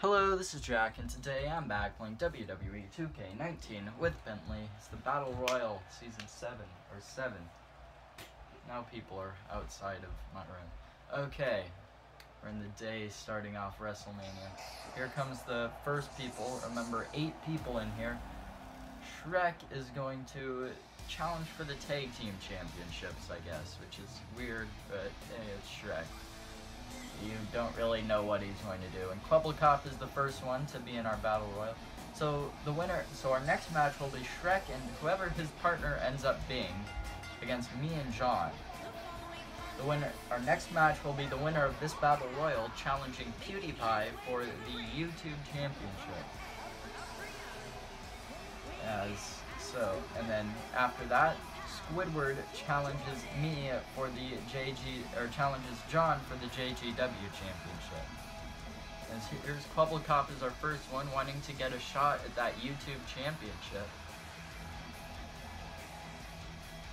Hello, this is Jack, and today I'm back playing WWE 2K19 with Bentley. It's the Battle Royal Season 7, or 7. Now people are outside of my room. Okay, we're in the day starting off WrestleMania. Here comes the first people. Remember, eight people in here. Shrek is going to challenge for the tag team championships, I guess, which is weird, but hey, it's Shrek you don't really know what he's going to do. And Kwebbelkop is the first one to be in our Battle Royal. So the winner, so our next match will be Shrek and whoever his partner ends up being against me and John. The winner, our next match will be the winner of this Battle Royal challenging PewDiePie for the YouTube Championship. As so, and then after that, Squidward challenges me for the JG, or challenges John for the JGW championship. And here's Kwebbelkop is our first one, wanting to get a shot at that YouTube championship.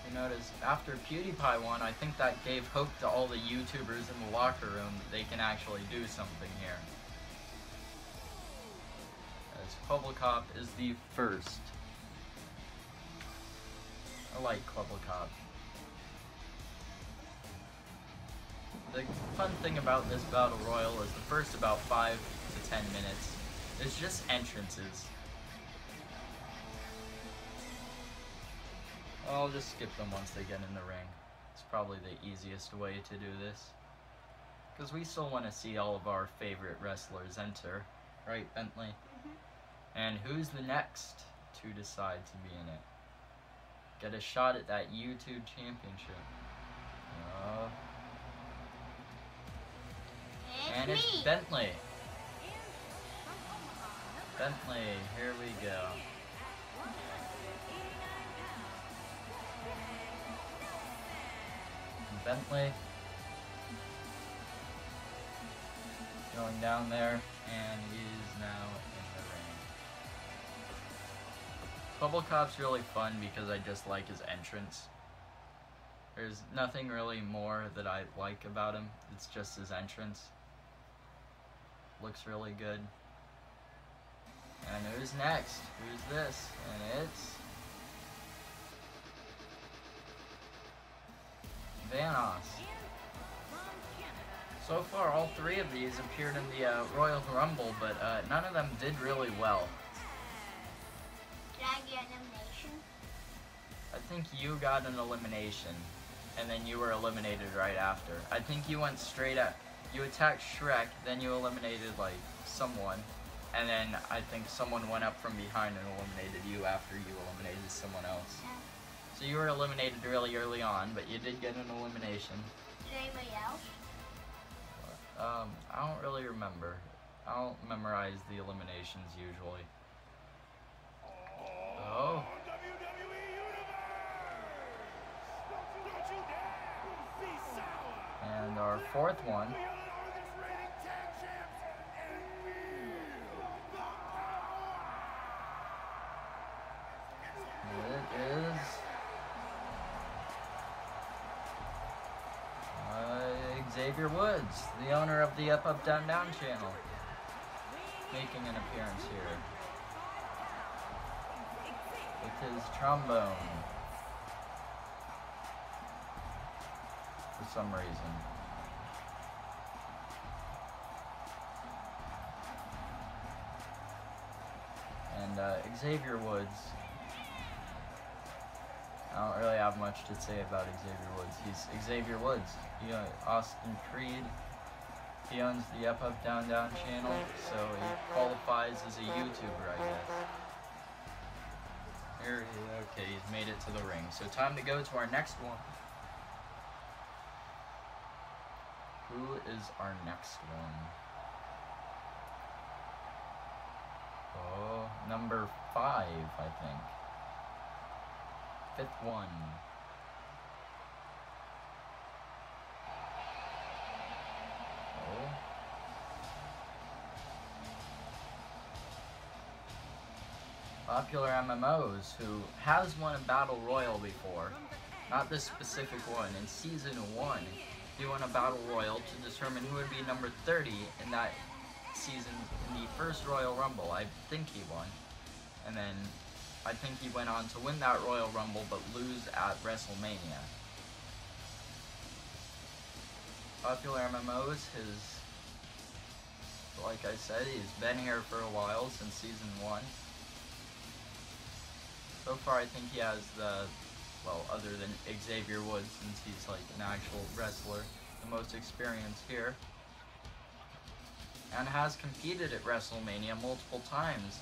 You notice, after PewDiePie won, I think that gave hope to all the YouTubers in the locker room that they can actually do something here. As Kwebbelkop is the first. I like Kwebbelkop. The fun thing about this Battle Royal is the first about 5 to 10 minutes is just entrances. I'll just skip them once they get in the ring. It's probably the easiest way to do this. Because we still want to see all of our favorite wrestlers enter. Right, Bentley? Mm -hmm. And who's the next to decide to be in it? Get a shot at that YouTube championship. Uh, and it's Bentley. Bentley, here we go. Bentley going down there, and is now Kwebbelkop's really fun because I just like his entrance. There's nothing really more that I like about him. It's just his entrance. Looks really good. And who's next? Who's this? And it's... Vanoss. So far, all three of these appeared in the uh, Royal Rumble, but uh, none of them did really well. I think you got an elimination, and then you were eliminated right after. I think you went straight at, you attacked Shrek, then you eliminated, like, someone, and then I think someone went up from behind and eliminated you after you eliminated someone else. Yeah. So you were eliminated really early on, but you did get an elimination. Did anybody else? Um, I don't really remember. I don't memorize the eliminations usually. And our fourth one. It is uh, Xavier Woods, the owner of the Up Up Down Down channel, making an appearance here his trombone. for some reason. And uh, Xavier Woods, I don't really have much to say about Xavier Woods. He's Xavier Woods. You know, Austin Creed. He owns the Up Up Down Down channel, so he qualifies as a YouTuber, I guess. Here, he is. okay, he's made it to the ring. So time to go to our next one. Who is our next one? Oh, number five, I think. Fifth one. Popular MMOs, who has won a Battle Royal before. Not this specific one. In Season 1, he won a battle royal to determine who would be number 30 in that season in the first Royal Rumble. I think he won. And then I think he went on to win that Royal Rumble but lose at WrestleMania. Popular MMOs, his, like I said, he's been here for a while, since season 1. So far I think he has the, well, other than Xavier Woods, since he's like an actual wrestler, the most experience here. And has competed at WrestleMania multiple times.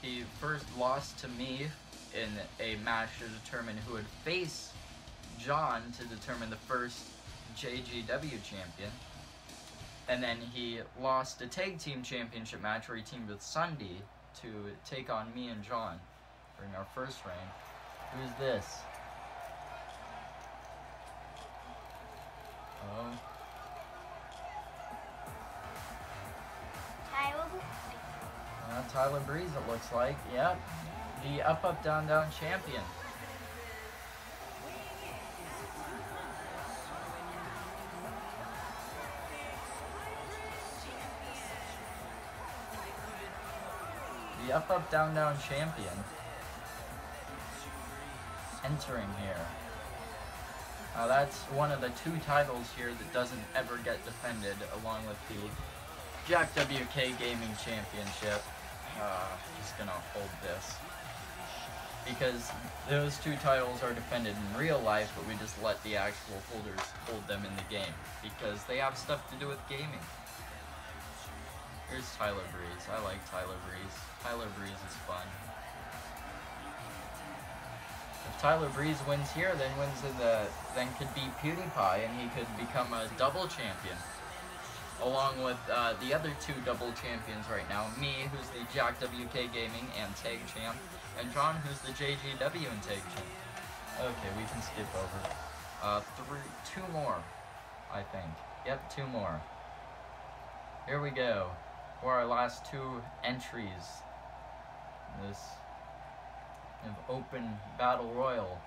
He first lost to me in a match to determine who would face John to determine the first JGW champion. And then he lost a tag team championship match where he teamed with Sunday to take on me and John during our first reign. Who's this? Oh. Tyler. Uh, Tyler Breeze, it looks like. Yep. The up, up, down, down champion. The up, up, down, down champion. Entering here. Now that's one of the two titles here that doesn't ever get defended along with the Jack WK Gaming Championship. Uh, just gonna hold this. Because those two titles are defended in real life, but we just let the actual holders hold them in the game. Because they have stuff to do with gaming. Here's Tyler Breeze. I like Tyler Breeze. Tyler Breeze is fun. Tyler Breeze wins here, then wins in the then could beat PewDiePie and he could become a double champion. Along with uh, the other two double champions right now, me, who's the Jack WK Gaming and Tag Champ, and John, who's the JGW and Tag Champ. Okay, we can skip over. Uh, three, two more, I think. Yep, two more. Here we go for our last two entries. This open battle royal.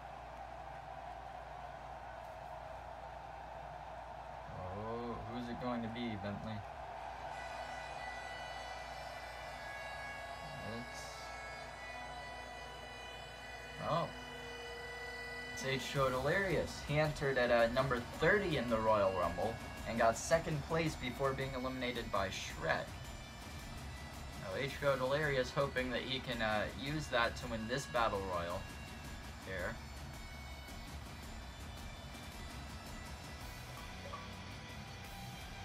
Oh, who's it going to be, Bentley? It's oh, it's H. Delirious. He entered at uh, number 30 in the Royal Rumble and got second place before being eliminated by Shrek. H2O Delirious hoping that he can uh, use that to win this Battle Royal here.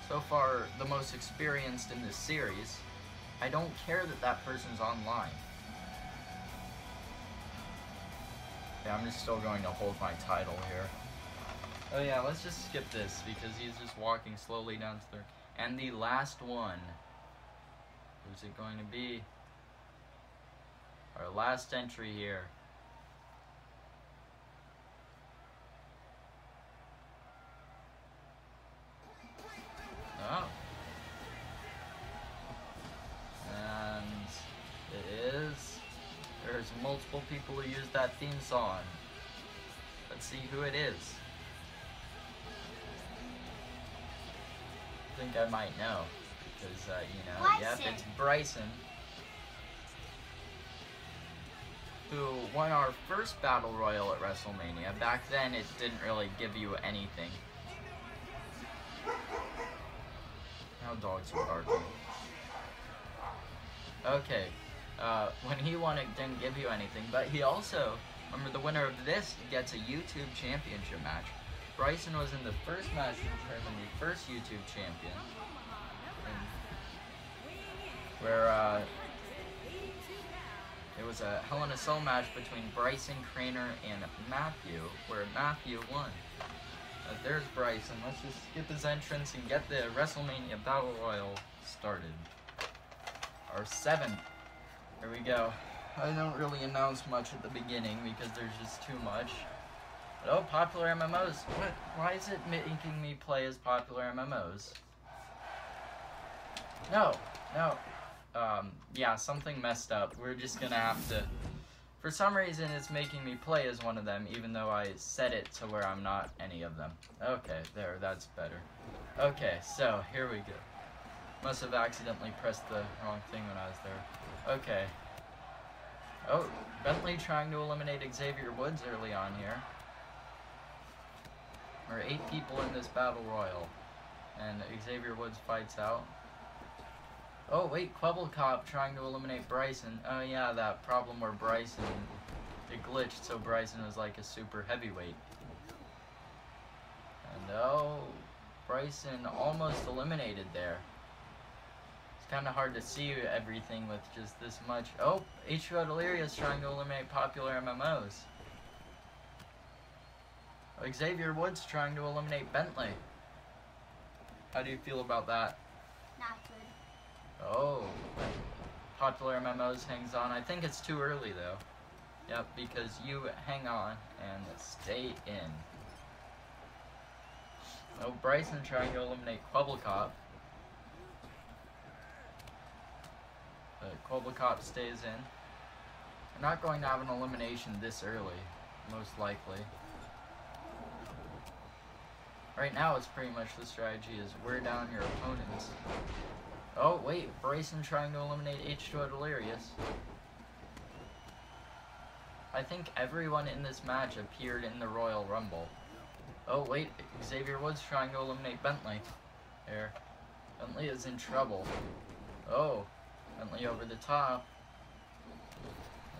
So far, the most experienced in this series. I don't care that that person's online. Yeah, I'm just still going to hold my title here. Oh yeah, let's just skip this because he's just walking slowly down to the... And the last one. Who's it going to be? Our last entry here. Oh. And it is. There's multiple people who use that theme song. Let's see who it is. I think I might know. Because, uh, you know, yep, it's Bryson. Who won our first Battle Royal at WrestleMania. Back then, it didn't really give you anything. Now dogs are barking. Okay, uh, when he won it didn't give you anything, but he also, remember the winner of this gets a YouTube championship match. Bryson was in the first match to determine the first YouTube champion. Where uh, it was a Hell in a Cell match between Bryson, Craner, and Matthew, where Matthew won. Uh, there's Bryson. Let's just skip his entrance and get the WrestleMania Battle Royal started. Our seventh. Here we go. I don't really announce much at the beginning because there's just too much. But, oh, popular MMOs. What? Why is it making me play as popular MMOs? No, no. Um, yeah, something messed up. We're just gonna have to... For some reason, it's making me play as one of them, even though I set it to where I'm not any of them. Okay, there, that's better. Okay, so, here we go. Must have accidentally pressed the wrong thing when I was there. Okay. Oh, Bentley trying to eliminate Xavier Woods early on here. Are eight people in this battle royal. And Xavier Woods fights out. Oh, wait, Kwebbelkop trying to eliminate Bryson. Oh, yeah, that problem where Bryson, it glitched, so Bryson was like a super heavyweight. And oh, Bryson almost eliminated there. It's kind of hard to see everything with just this much. Oh, H2O Delirious trying to eliminate popular MMOs. Xavier Woods trying to eliminate Bentley. How do you feel about that? Not good. Oh, popular MMOs hangs on. I think it's too early though. Yep, because you hang on and stay in. Oh, Bryson trying to eliminate Kwebbelkop. But Kwebbelkop stays in. We're not going to have an elimination this early, most likely. Right now, it's pretty much the strategy is wear down your opponents. Oh, wait, Bryson trying to eliminate H2O Delirious. I think everyone in this match appeared in the Royal Rumble. Oh, wait, Xavier Woods trying to eliminate Bentley. There. Bentley is in trouble. Oh, Bentley over the top.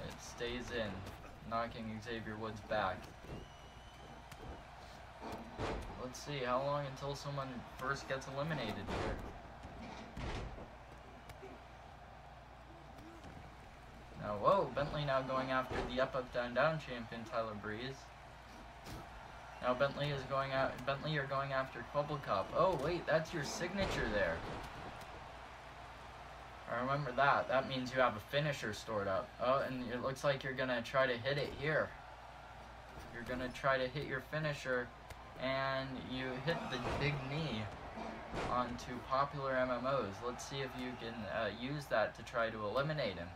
It stays in, knocking Xavier Woods back. Let's see, how long until someone first gets eliminated here? Now, whoa, Bentley now going after the up, up, down, down champion, Tyler Breeze. Now Bentley is going out. Bentley, you're going after Kwebbelkop. Oh wait, that's your signature there. I remember that. That means you have a finisher stored up. Oh, and it looks like you're gonna try to hit it here. You're gonna try to hit your finisher, and you hit the big knee onto popular MMOs. Let's see if you can uh, use that to try to eliminate him.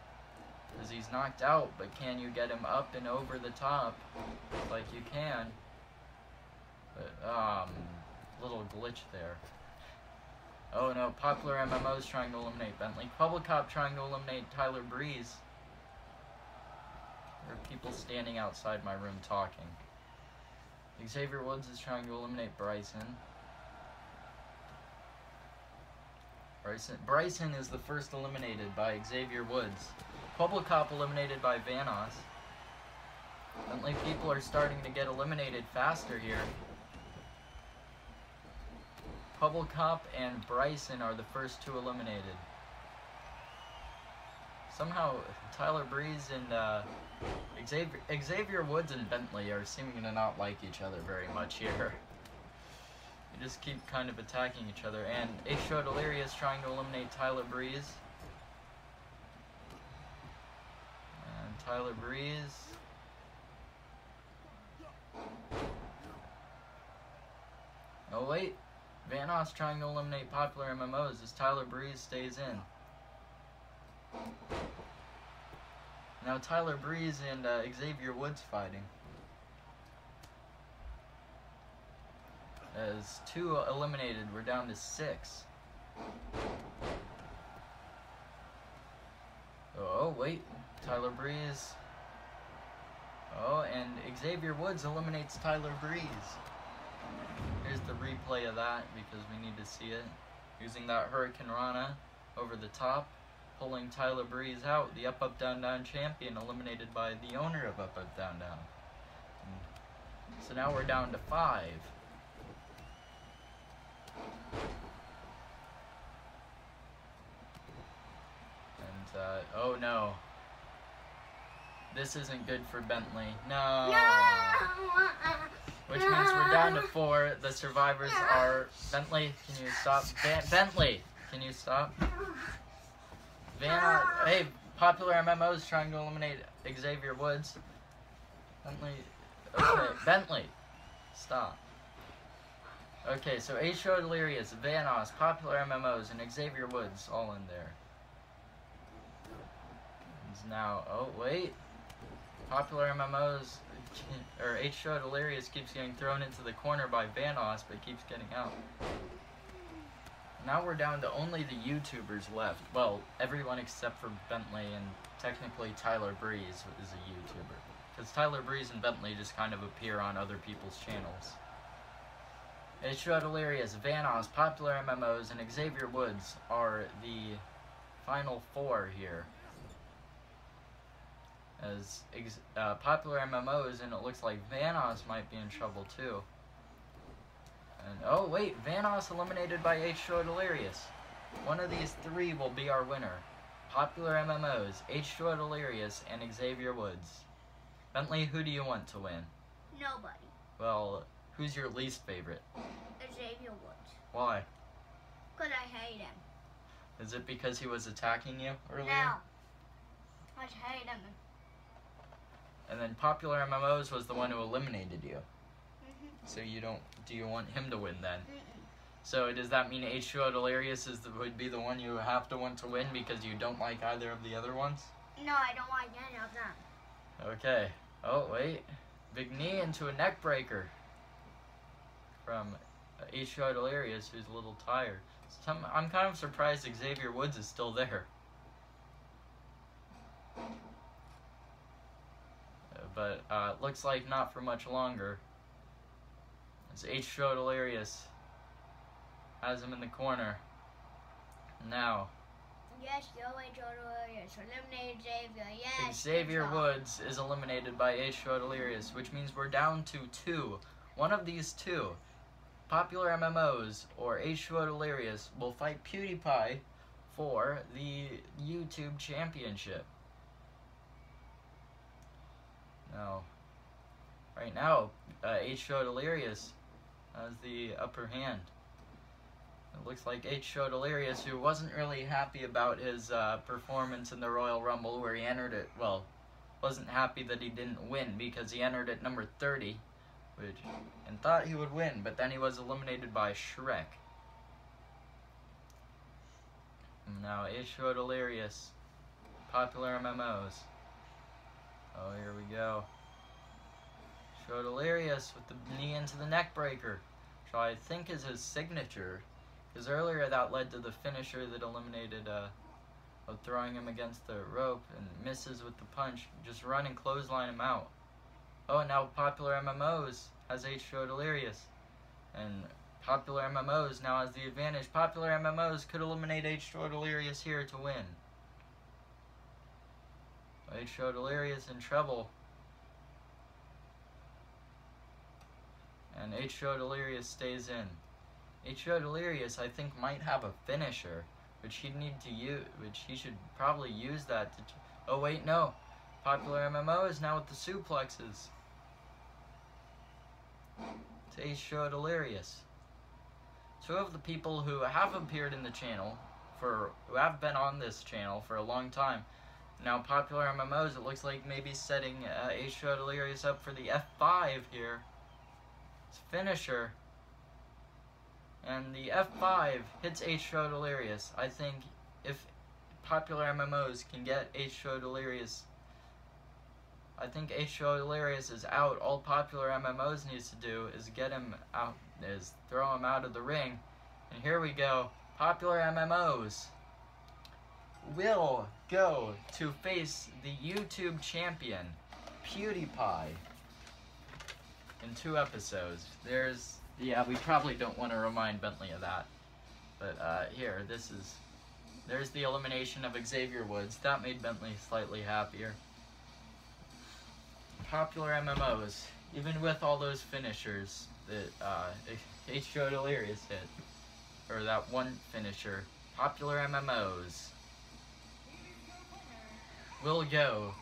Because he's knocked out, but can you get him up and over the top like you can? But, um, little glitch there. Oh no, popular MMOs trying to eliminate Bentley. Kwebbelkop trying to eliminate Tyler Breeze. There are people standing outside my room talking. Xavier Woods is trying to eliminate Bryson. Bryson, Bryson is the first eliminated by Xavier Woods. Kwebbelkop eliminated by Vanoss. Bentley people are starting to get eliminated faster here. Kwebbelkop and Bryson are the first two eliminated. Somehow, Tyler Breeze and uh, Xavier, Xavier Woods and Bentley are seeming to not like each other very much here. They just keep kind of attacking each other. And H2O Delirious trying to eliminate Tyler Breeze. And Tyler Breeze. Oh wait, Vanoss trying to eliminate popular MMOs as Tyler Breeze stays in. Now Tyler Breeze and uh, Xavier Woods fighting. As two eliminated, we're down to six. Oh, wait. Tyler Breeze. Oh, and Xavier Woods eliminates Tyler Breeze. Here's the replay of that because we need to see it. Using that Hurricanrana over the top, pulling Tyler Breeze out, the Up Up Down Down champion eliminated by the owner of Up Up Down Down. So now we're down to five. And, uh, oh no. This isn't good for Bentley. No. No! Which means we're down to four. The survivors are Bentley. Can you stop? Ben- Bentley, can you stop? Van, hey, popular MMOs trying to eliminate Xavier Woods. Bentley, okay, Bentley, stop. Okay, so H.O. Delirious, Vanoss, popular MMOs, and Xavier Woods all in there. He's now, oh wait, popular MMOs or H2O Delirious keeps getting thrown into the corner by Vanoss, but keeps getting out. now we're down to only the YouTubers left. Well, everyone except for Bentley and technically Tyler Breeze is a YouTuber. Because Tyler Breeze and Bentley just kind of appear on other people's channels. H2O Delirious, Vanoss, Popular MMOs, and Xavier Woods are the final four here. As uh, Popular MMOs, and it looks like Vanoss might be in trouble too. And, oh wait, Vanoss eliminated by H2O Delirious. One of these three will be our winner. Popular MMOs, H2O Delirious, and Xavier Woods. Bentley, who do you want to win? Nobody. Well, who's your least favorite? Xavier Woods. Why? Because I hate him. Is it because he was attacking you earlier? No. I hate him. And then Popular MMOs was the one who eliminated you. Mm-hmm. So you don't. Do you want him to win then? So does that mean H2O Delirious is the, would be the one you have to want to win because you don't like either of the other ones? No, I don't like any of them. Okay. Oh wait, big knee into a neck breaker from uh, H2O Delirious, who's a little tired. Some, I'm kind of surprised Xavier Woods is still there. But uh, looks like not for much longer. It's H2O Delirious has him in the corner. Now, Yes, only Delirious eliminated Xavier. Yes. Xavier. Woods is eliminated by H2O Delirious, which means we're down to two. One of these two, Popular MMOs or H2O Delirious, will fight PewDiePie for the YouTube Championship. Now, right now, uh, H2O Delirious has the upper hand. It looks like H2O Delirious, who wasn't really happy about his uh, performance in the Royal Rumble where he entered it, well, wasn't happy that he didn't win because he entered at number 30, which, and thought he would win, but then he was eliminated by Shrek. Now, H2O Delirious, popular MMOs. Oh, here we go. H2O Delirious with the knee into the neck breaker, which I think is his signature. Because earlier that led to the finisher that eliminated, uh, of throwing him against the rope and misses with the punch. Just run and clothesline him out. Oh, and now Popular MMOs has H2O Delirious. And Popular MMOs now has the advantage. Popular MMOs could eliminate H2O Delirious here to win. H2O Delirious in trouble. And H2O Delirious stays in. H2O Delirious, I think, might have a finisher, which he'd need to use, which he should probably use that to. Oh wait, no. Popular MMO is now with the suplexes. To H2O Delirious. Two of the people who have appeared in the channel for who have been on this channel for a long time. Now, popular MMOs, it looks like maybe setting uh, H2O Delirious up for the F5 here. It's finisher. And the F5 hits H2O Delirious. I think if popular MMOs can get H2O Delirious, I think H2O Delirious is out. All popular MMOs needs to do is get him out, is throw him out of the ring. And here we go. Popular MMOs will go to face the YouTube champion, PewDiePie, in two episodes. There's, yeah, we probably don't want to remind Bentley of that. But uh, here, this is, there's the elimination of Xavier Woods. That made Bentley slightly happier. Popular MMOs, even with all those finishers that uh, H2O Delirious hit, or that one finisher, popular MMOs will go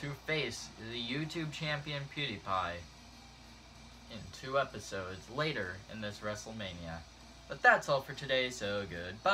to face the YouTube champion PewDiePie in two episodes later in this WrestleMania. But that's all for today, so goodbye.